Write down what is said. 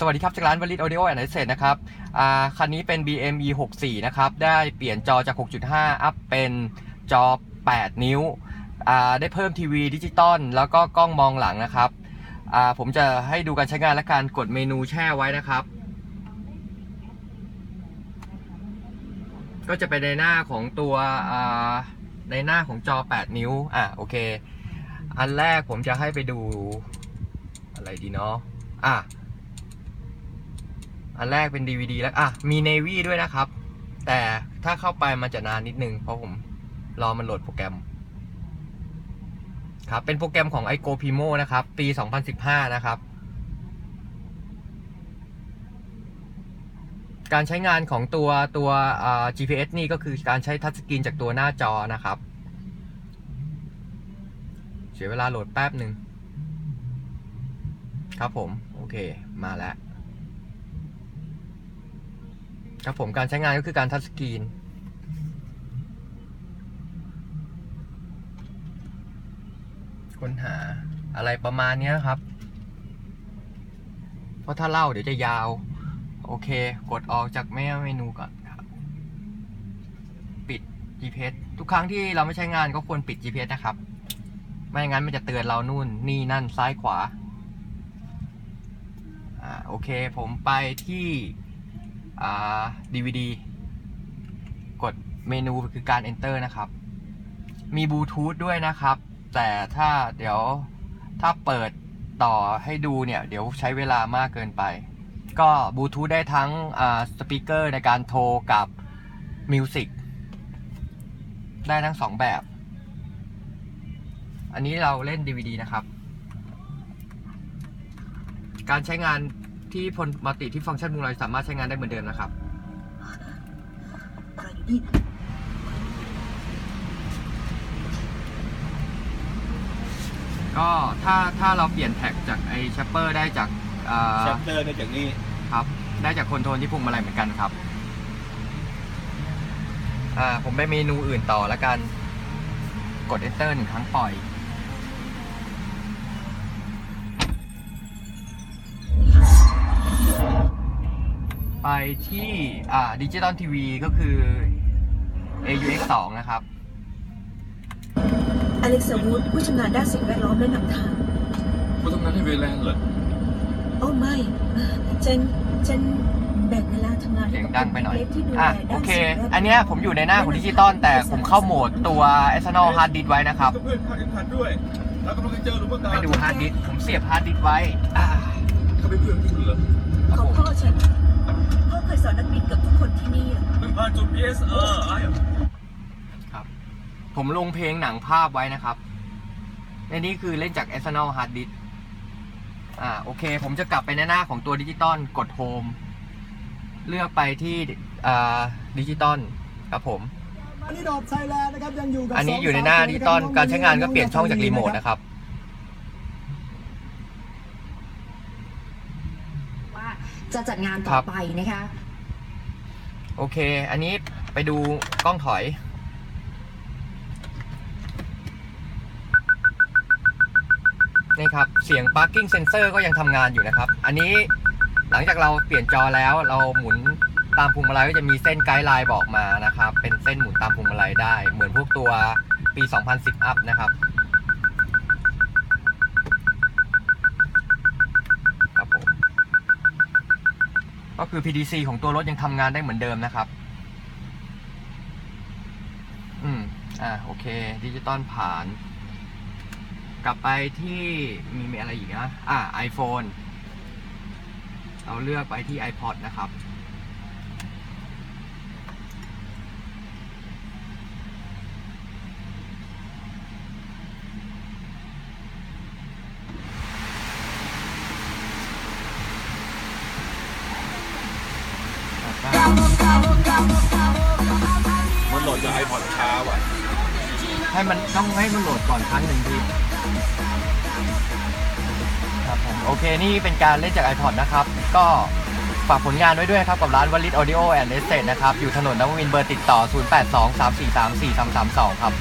สวัสดีครับจากร้านวลิต Audio and เซนะครับคันนี้เป็น BM E 6 4 นะครับ ได้เปลี่ยนจอจาก 6.5 up เป็นจอ 8 นิ้ว ได้เพิ่มทีวีดิจิตอลแล้วก็กล้องมองหลังนะครับ ผมจะให้ดูการใช้งานและการกดเมนูแช่ไว้นะครับ ก็จะเป็นในหน้าของตัวในหน้าของจอ 8 นิ้ว อะโอเค อันแรกผมจะให้ไปดูอะไรดีเนาะ อะ อันแรกเป็น DVD แล้วอะมี Navy ด้วยนะครับ แต่ถ้าเข้าไปมันจะนานนิดนึง เพราะผมรอมันโหลดโปรแกรม ครับ เป็นโปรแกรมของ iGo Primo นะครับ ปี 2015 นะครับ การใช้งานของตัวตัวอ่า GPS นี่ก็คือการใช้ทัชสกรีนจากตัวหน้าจอนะครับ เสียเวลาโหลดแป๊บหนึ่งครับผม โอเคมาแล้ว ครับผมการใช้งานก็คือการทัชสกรีน ค้นหาอะไรประมาณนี้ครับ เพราะถ้าเล่าเดี๋ยวจะยาว โอเค กดออกจากแม่เมนูก่อนครับ ปิด GPS ทุกครั้งที่เราไม่ใช้งานก็ควรปิด GPS นะครับ ไม่งั้นมันจะเตือนเรานู่นนี่นั่นซ้ายขวา อ่าโอเคผมไปที่ อ่า DVD กดเมนูคือการ enter นะครับ มีบลูทูธด้วยนะครับ แต่ถ้าเดี๋ยวถ้าเปิดต่อให้ดูเนี่ย เดี๋ยวใช้เวลามากเกินไป ก็บลูทูธได้ทั้ง speaker ในการโทรกับ music ได้ทั้งสองแบบ อันนี้เราเล่น DVD นะครับ การใช้งาน ที่พวง multi function พวงมาลัยสามารถใช้งานได้เหมือนเดิมนะครับใครอยู่นี่ก็ถ้าถ้าเราเปลี่ยน track จากไอ chapter ได้จากอ่า chapter ได้จากนี้ครับได้จาก control ที่พวงมาลัยเหมือนกันครับอ่าผมไปเมนูอื่นต่อแล้วกัน กด enter หนึ่งครั้งปล่อย ไปที่อ่า digital TV ก็คือ AUX 2 นะครับ อเล็กซ์วูดผู้ชำนาญด้านสิ่งแวดล้อมและนำทางมาทำงานที่เวแลนด์เหรอโอ้ไม่ฉันฉันแบ่งเวลาทำงานเสียงดังไปหน่อยเล็กที่ดูแลอะด้านโอเคสิ่งแวดล้มอันเนี้ยผมอยู่ในหน้าของดิจิตอลแต่ผมเข้าโหมดตัว external hard disk ไว้นะครับเพื่อนพาเอ็นพันด้วยแล้วกำลังจะเจอหลวงพ่อตาให้ดู hard disk ผมเสียบ hard disk ไว้อ่าเขาเป็นเพื่อนที่คุณเหรอครับของผมพ่อฉันพ่อ เคยสอนนักบินเกับทุกคนที่นี่อะเพิ่งผ่านจุด PSR ไอ้ครับ ผมลงเพลงหนังภาพไว้นะครับในนี้คือเล่นจาก external hard disk อ่าโอเค ผมจะกลับไปในหน้าของตัวดิจิตอลกด home เลือกไปที่อ่าดิจิตอลครับผม อันนี้ดอกไทยแลนด์นะครับยังอยู่กับอันนี้สงอยู่ในหน้าของดิจิตอลนะครับการใช้งานก็เปลี่ยนช่องจากรีโมทนะครับ ว่า จะจัดงานคต่รัอบไปนะคะ โอเค อันนี้ไปดูกล้องถอย นี่ครับ เสียง parking sensor ก็ยังทำงานอยู่นะครับ อันนี้หลังจากเราเปลี่ยนจอแล้วเราหมุนตามพวงมาลัยก็จะมีเส้นไกด์ไลน์บอกมานะครับ เป็นเส้นหมุนตามพวงมาลัยได้ เหมือนพวกตัวปี 2010 อัพนะครับครับ ก็คือ PDC ของตัวรถยังทำงานได้เหมือนเดิมนะครับ อืม อ่า โอเค ดิจิตอลผ่าน กลับไปที่มีมีอะไรอีกนะ อ่า iPhone เราเลือกไปที่ iPod นะครับ มันโหลดจาก iPod ช้าว่ะให้มันต้องให้มันโหลดก่อนครั้งหนึ่งทีครับผมโอเคนี่เป็นการเล่นจาก iPod นะครับ ก็ฝากผลงานไว้ด้วยครับกับร้านวลิต Audio and เอสเซนะครับ อยู่ถนนนวมินทร์เบอร์ติดต่อ 0823434332 ครับ